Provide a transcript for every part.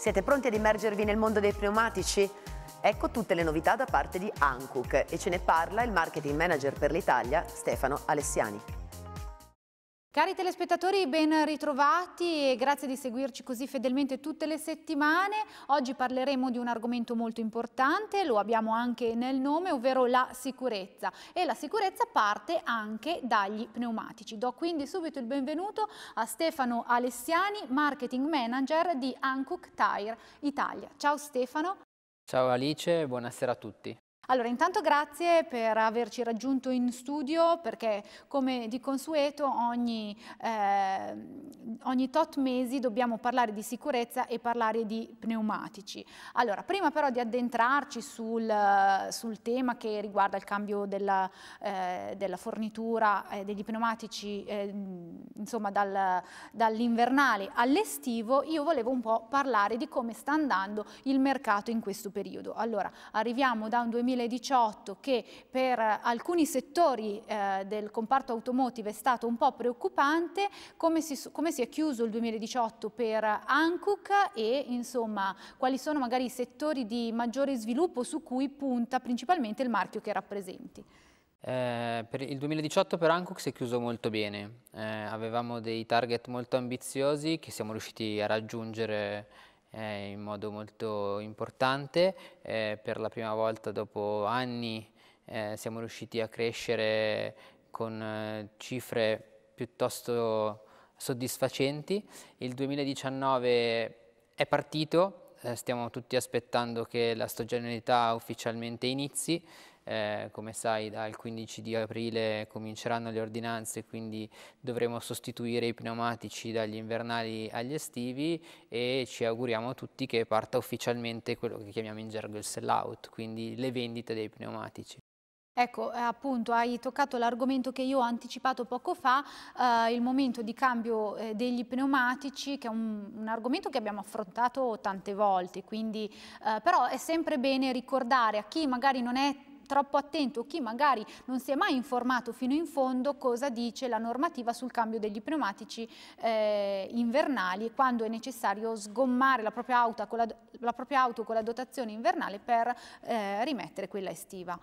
Siete pronti ad immergervi nel mondo dei pneumatici? Ecco tutte le novità da parte di Hankook e ce ne parla il marketing manager per l'Italia Stefano Alessiani. Cari telespettatori, ben ritrovati e grazie di seguirci così fedelmente tutte le settimane. Oggi parleremo di un argomento molto importante, lo abbiamo anche nel nome, ovvero la sicurezza. E la sicurezza parte anche dagli pneumatici. Do quindi subito il benvenuto a Stefano Alessiani, Marketing Manager di Hankook Tire Italia. Ciao Stefano. Ciao Alice, buonasera a tutti. Allora, intanto grazie per averci raggiunto in studio perché come di consueto ogni, eh, ogni tot mesi dobbiamo parlare di sicurezza e parlare di pneumatici. Allora, prima però di addentrarci sul, sul tema che riguarda il cambio della, eh, della fornitura eh, degli pneumatici eh, insomma dal, dall'invernale all'estivo, io volevo un po' parlare di come sta andando il mercato in questo periodo. Allora, arriviamo da un 2000 2018 che per alcuni settori eh, del comparto automotive è stato un po' preoccupante, come si, come si è chiuso il 2018 per Hankook e insomma quali sono magari i settori di maggiore sviluppo su cui punta principalmente il marchio che rappresenti. Eh, per il 2018 per Hankook si è chiuso molto bene, eh, avevamo dei target molto ambiziosi che siamo riusciti a raggiungere eh, in modo molto importante. Eh, per la prima volta dopo anni eh, siamo riusciti a crescere con eh, cifre piuttosto soddisfacenti. Il 2019 è partito, eh, stiamo tutti aspettando che la stagionalità ufficialmente inizi eh, come sai dal 15 di aprile cominceranno le ordinanze, quindi dovremo sostituire i pneumatici dagli invernali agli estivi e ci auguriamo tutti che parta ufficialmente quello che chiamiamo in gergo il sell out, quindi le vendite dei pneumatici. Ecco, eh, appunto, hai toccato l'argomento che io ho anticipato poco fa, eh, il momento di cambio eh, degli pneumatici, che è un, un, argomento che abbiamo affrontato tante volte, quindi, eh, però è sempre bene ricordare a chi magari non è troppo attento chi magari non si è mai informato fino in fondo cosa dice la normativa sul cambio degli pneumatici eh, invernali quando è necessario sgommare la propria auto con la, la, propria auto con la dotazione invernale per eh, rimettere quella estiva.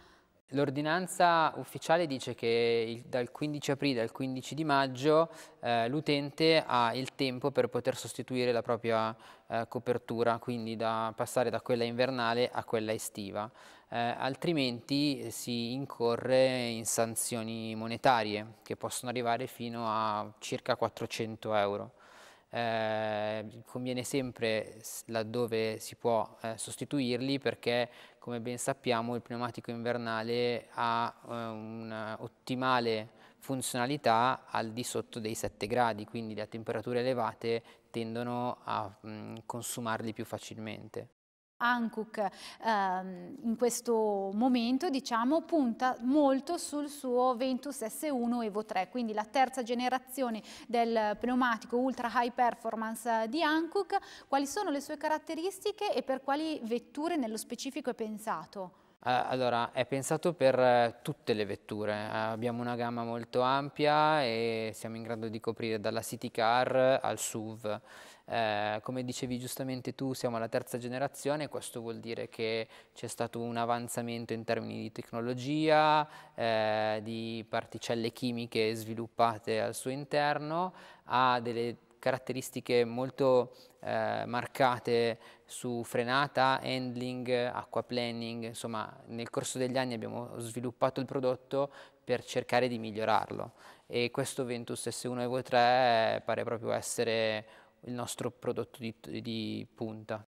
L'ordinanza ufficiale dice che il, dal 15 aprile al 15 di maggio eh, l'utente ha il tempo per poter sostituire la propria eh, copertura, quindi da passare da quella invernale a quella estiva, eh, altrimenti si incorre in sanzioni monetarie che possono arrivare fino a circa 400 euro. Eh, conviene sempre laddove si può eh, sostituirli perché come ben sappiamo il pneumatico invernale ha eh, un'ottimale funzionalità al di sotto dei 7 gradi quindi le temperature elevate tendono a mh, mm, consumarli più facilmente. Hankook ehm, in questo momento diciamo, punta molto sul suo Ventus S1 Evo 3, quindi la terza generazione del pneumatico ultra high performance di Hankook. Quali sono le sue caratteristiche e per quali vetture nello specifico è pensato? Allora, è pensato per eh, tutte le vetture, eh, abbiamo una gamma molto ampia e siamo in grado di coprire dalla city car al SUV. Eh, come dicevi giustamente tu, siamo alla terza generazione, questo vuol dire che c'è stato un avanzamento in termini di tecnologia, eh, di particelle chimiche sviluppate al suo interno, ha delle caratteristiche molto eh, marcate su frenata, handling, aquaplaning, insomma nel corso degli anni abbiamo sviluppato il prodotto per cercare di migliorarlo e questo Ventus S1 Evo 3 pare proprio essere il nostro prodotto di, di punta.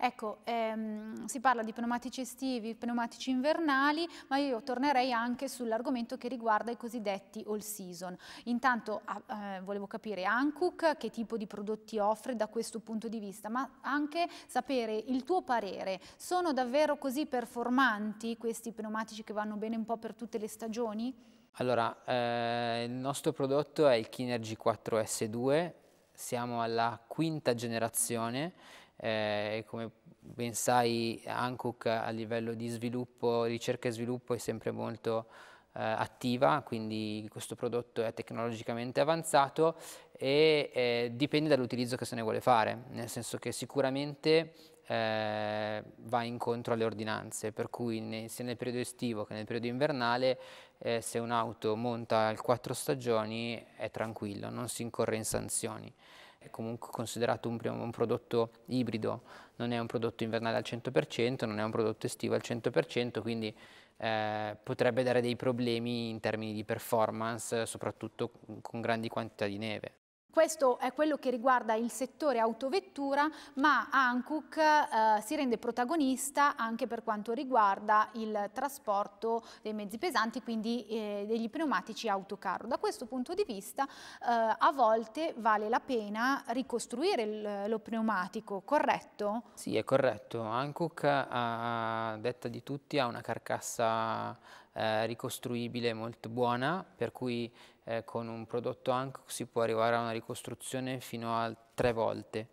Ecco, ehm, si parla di pneumatici estivi, pneumatici invernali, ma io tornerei anche sull'argomento che riguarda i cosiddetti all season. Intanto eh, volevo capire Hankook che tipo di prodotti offre da questo punto di vista, ma anche sapere il tuo parere. Sono davvero così performanti questi pneumatici che vanno bene un po' per tutte le stagioni? Allora, eh, il nostro prodotto è il Kinergy 4S2, siamo alla quinta generazione eh, come ben sai Hankook a livello di sviluppo, ricerca e sviluppo è sempre molto eh, attiva, quindi questo prodotto è tecnologicamente avanzato e eh, dipende dall'utilizzo che se ne vuole fare, nel senso che sicuramente eh, va incontro alle ordinanze, per cui ne, sia nel periodo estivo che nel periodo invernale eh, se un'auto monta al quattro stagioni è tranquillo, non si incorre in sanzioni. È comunque considerato un, un, prodotto ibrido, non è un prodotto invernale al 100%, non è un prodotto estivo al 100%, quindi eh, potrebbe dare dei problemi in termini di performance, soprattutto con grandi quantità di neve. Questo è quello che riguarda il settore autovettura, ma Hankook eh, si rende protagonista anche per quanto riguarda il trasporto dei mezzi pesanti, quindi eh, degli pneumatici autocarro. Da questo punto di vista eh, a volte vale la pena ricostruire il, lo pneumatico, corretto? Sì, è corretto. Hankook, a detta di tutti, ha una carcassa eh, ricostruibile molto buona, per cui eh, con un prodotto Hankook si può arrivare a una ricostruzione fino a tre volte.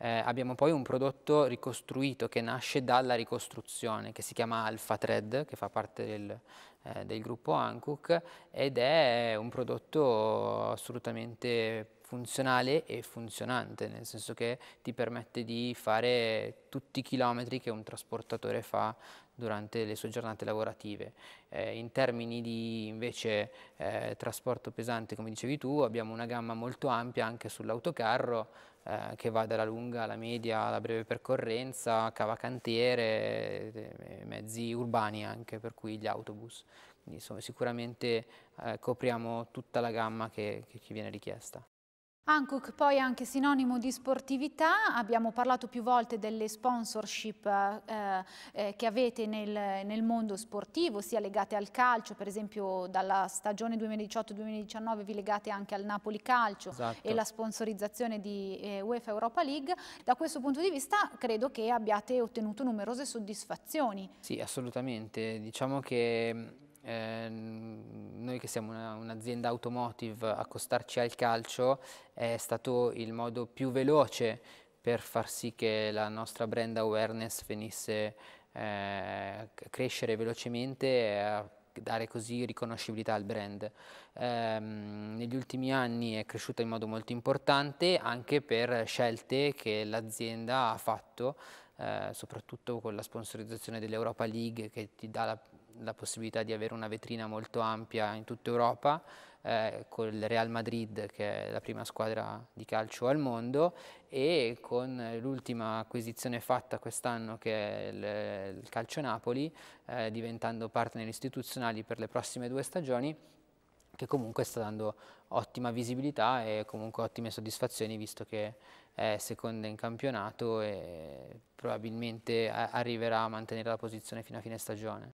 Eh, abbiamo poi un prodotto ricostruito che nasce dalla ricostruzione, che si chiama Alpha Thread, che fa parte del, eh, del gruppo Hankook, ed è un prodotto assolutamente funzionale e funzionante, nel senso che ti permette di fare tutti i chilometri che un trasportatore fa durante le sue giornate lavorative. Eh, in termini di invece eh, trasporto pesante, come dicevi tu, abbiamo una gamma molto ampia anche sull'autocarro eh, che va dalla lunga alla media alla breve percorrenza, cavacantiere, eh, mezzi urbani anche, per cui gli autobus. Quindi insomma, sicuramente eh, copriamo tutta la gamma che, che ci viene richiesta. Hankook poi è anche sinonimo di sportività, abbiamo parlato più volte delle sponsorship eh, eh, che avete nel, nel, mondo sportivo, sia legate al calcio, per esempio dalla stagione 2018-2019 vi legate anche al Napoli Calcio esatto. e la sponsorizzazione di eh, UEFA Europa League. Da questo punto di vista credo che abbiate ottenuto numerose soddisfazioni. Sì, assolutamente. Diciamo che eh, noi che siamo un'azienda automotive, accostarci al calcio è stato il modo più veloce per far sì che la nostra brand awareness venisse eh, crescere velocemente e a dare così riconoscibilità al brand. Eh, negli ultimi anni è cresciuta in modo molto importante anche per scelte che l'azienda ha fatto, eh, soprattutto con la sponsorizzazione dell'Europa League che ti dà la la possibilità di avere una vetrina molto ampia in tutta Europa, eh, con il Real Madrid che è la prima squadra di calcio al mondo e con l'ultima acquisizione fatta quest'anno che è il, il Calcio Napoli, eh, diventando partner istituzionali per le prossime due stagioni, che comunque sta dando ottima visibilità e comunque ottime soddisfazioni visto che è seconda in campionato e probabilmente arriverà a mantenere la posizione fino a fine stagione.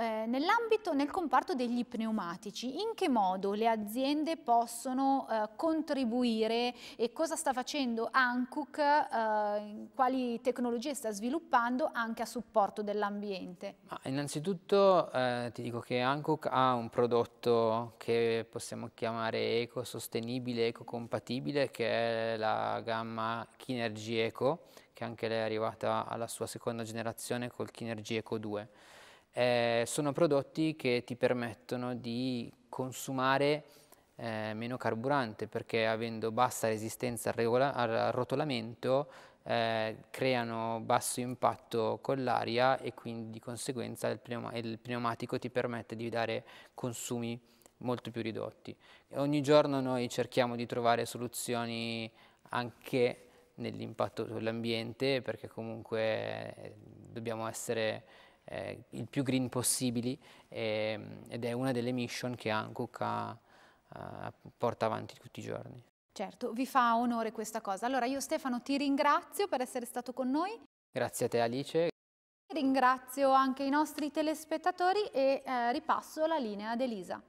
Eh, nell'ambito, nel comparto degli pneumatici, in che modo le aziende possono eh, contribuire e cosa sta facendo Hankook, eh, quali tecnologie sta sviluppando anche a supporto dell'ambiente? innanzitutto eh, ti dico che Hankook ha un prodotto che possiamo chiamare eco-sostenibile, eco-compatibile, che è la gamma Kinergy Eco, che anche lei è arrivata alla sua seconda generazione col Kinergy Eco 2 eh, sono prodotti che ti permettono di consumare eh, meno carburante perché avendo bassa resistenza al, al rotolamento eh, creano basso impatto con l'aria e quindi di conseguenza il, pneuma il pneumatico ti permette di dare consumi molto più ridotti. Ogni giorno noi cerchiamo di trovare soluzioni anche nell'impatto sull'ambiente perché comunque eh, dobbiamo essere eh, il più green possibili eh, ed è una delle mission che Hankook ha, uh, porta avanti tutti i giorni. Certo, vi fa onore questa cosa. Allora io Stefano ti ringrazio per essere stato con noi. Grazie a te Alice. Ringrazio anche i nostri telespettatori e eh, ripasso la linea ad Elisa.